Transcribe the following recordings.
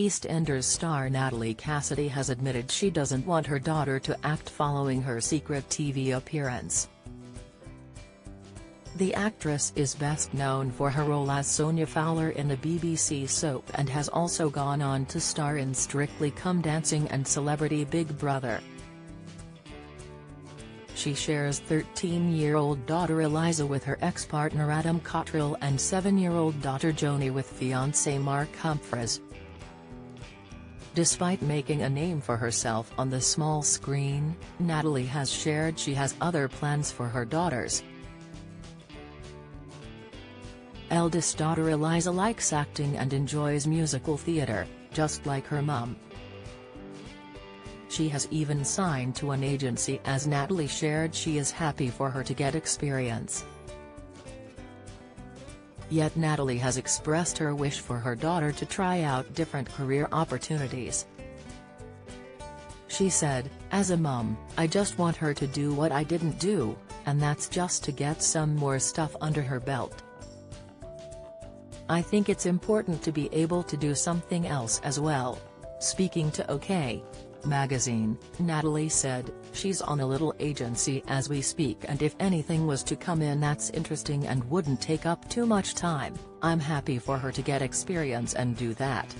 EastEnders star Natalie Cassidy has admitted she doesn't want her daughter to act following her secret TV appearance. The actress is best known for her role as Sonia Fowler in the BBC soap and has also gone on to star in Strictly Come Dancing and Celebrity Big Brother. She shares 13-year-old daughter Eliza with her ex-partner Adam Cottrell and 7-year-old daughter Joni with fiancé Marc Humphries. Despite making a name for herself on the small screen, Natalie has shared she has other plans for her daughters. Eldest daughter Eliza likes acting and enjoys musical theater, just like her mum. She has even signed to an agency as Natalie shared she is happy for her to get experience. Yet Natalie has expressed her wish for her daughter to try out different career opportunities. She said, As a mum, I just want her to do what I didn't do, and that's just to get some more stuff under her belt. I think it's important to be able to do something else as well. Speaking to OK! Magazine, Natalie said, she's on a little agency as we speak and if anything was to come in that's interesting and wouldn't take up too much time, I'm happy for her to get experience and do that.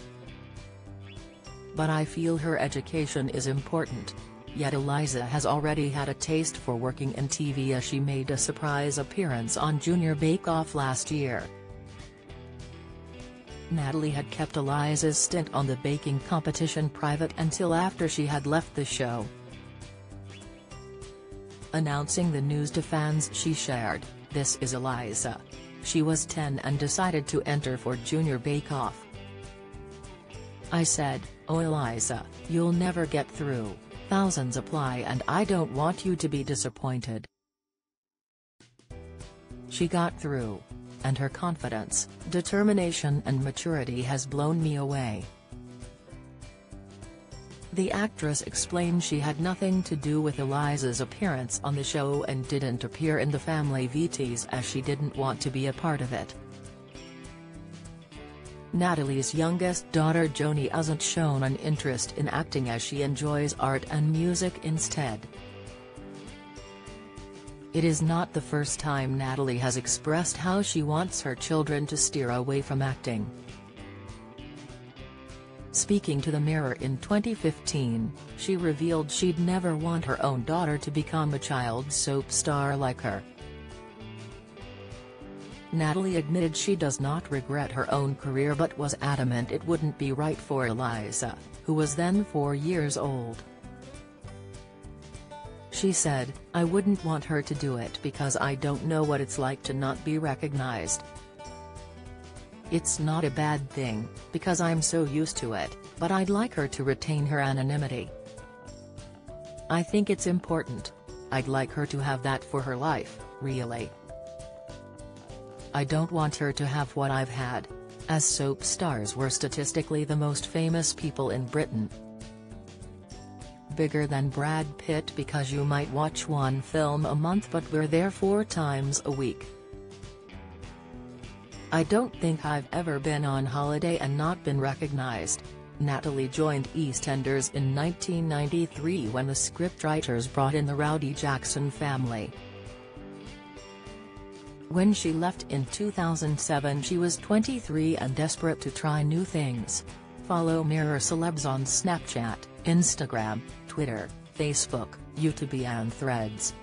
But I feel her education is important. Yet Eliza has already had a taste for working in TV as she made a surprise appearance on Junior Bake Off last year. Natalie had kept Eliza's stint on the baking competition private until after she had left the show. Announcing the news to fans she shared, this is Eliza. She was 10 and decided to enter for Junior Bake Off. I said, oh Eliza, you'll never get through, thousands apply and I don't want you to be disappointed. She got through and her confidence, determination and maturity has blown me away. The actress explained she had nothing to do with Eliza's appearance on the show and didn't appear in the family VTs as she didn't want to be a part of it. Natalie's youngest daughter Joni hasn't shown an interest in acting as she enjoys art and music instead. It is not the first time Natalie has expressed how she wants her children to steer away from acting. Speaking to the Mirror in 2015, she revealed she'd never want her own daughter to become a child soap star like her. Natalie admitted she does not regret her own career but was adamant it wouldn't be right for Eliza, who was then four years old. She said, I wouldn't want her to do it because I don't know what it's like to not be recognized. It's not a bad thing, because I'm so used to it, but I'd like her to retain her anonymity. I think it's important. I'd like her to have that for her life, really. I don't want her to have what I've had. As soap stars were statistically the most famous people in Britain, bigger than Brad Pitt because you might watch one film a month but we're there four times a week. I don't think I've ever been on holiday and not been recognized. Natalie joined EastEnders in 1993 when the scriptwriters brought in the Rowdy Jackson family. When she left in 2007 she was 23 and desperate to try new things. Follow Mirror Celebs on Snapchat, Instagram, Twitter, Facebook, YouTube and Threads.